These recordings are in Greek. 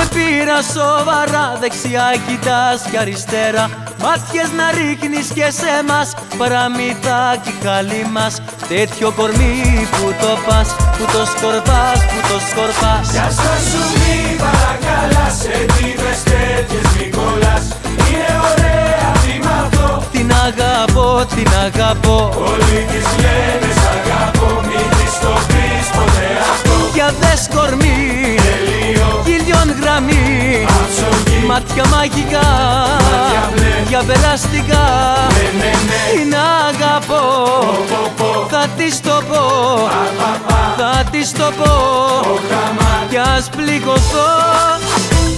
αν σε πήρα σοβαρά Δεξιά κοιτάς και αριστερά. Μάτιες να ρίχνεις και σε μας Παραμυθάκι καλή μας. Τέτοιο κορμί που το πας Που το σκορπάς, που το σκορπάς. Για στα σου μη παρακαλάς Εντύπες τέτοιες Νικόλας Είναι ωραία τι μ' αυτό. Την αγαπώ, την αγαπώ. Όλοι τις λένε σ' αγαπώ Μην της το πεις ποτέ αυτό. Για δες κορμί Μάτια μαγικά. Μάτια μπλε. Για περαστικά Ναι ναι ναι. Την αγαπώ. Πω πω Θα της το πω. Πα πα πα. Θα της το πω. Ο χαμάρ Κι ας πληγωθώ.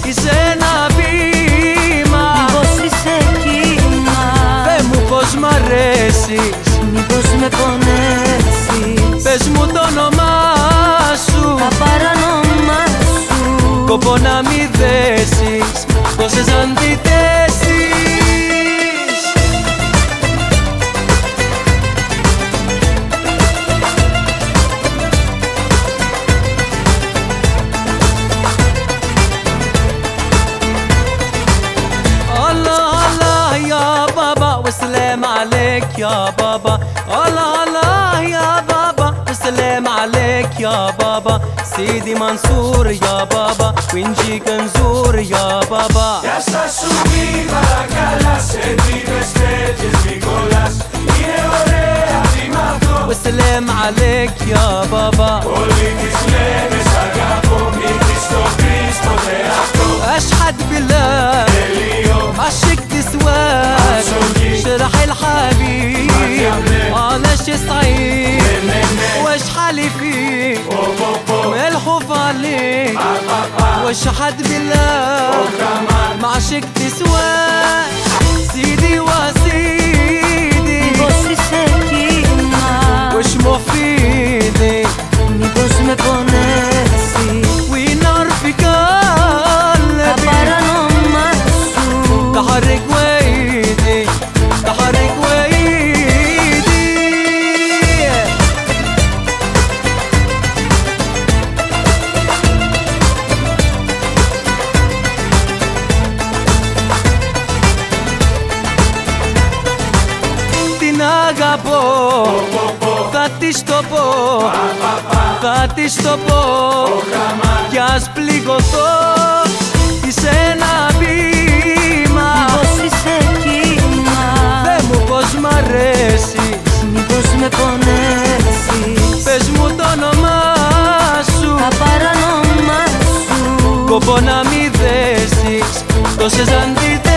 Είσαι ένα βήμα. Μήπως είσαι κύμα. Πες μου πως μ' αρέσεις. Μήπως με πονέσεις. Πες μου το όνομά σου. Τα παρανομά σου. Κόπο να μη δέσεις عندي داسيش الله الله يا بابا وسلام عليك يا بابا سلام عليك يا بابا. سيدي منصور يا بابا. ونجيك نزور يا بابا. يا ساسو ميما كالاس انتي تستيجز بيكولاس سلام عليك يا بابا. اشحد بالله. أشك تسواك شرح الحبيب. علاش يصعب بكي ملحوف عليك بالله معشك تسوى. سيدي وسيدي وش مفيدك πω Θα της το πω. Κι ας πληγωθώ Είσαι ένα βήμα. Μήπως είσαι κύμα. Πες μου πως μ' αρέσεις. Μήπως με πονέσεις. Πες μου το όνομά σου. Τα παρανομά σου. Κόπο να μη δέσεις. Τόσες αντιθέσεις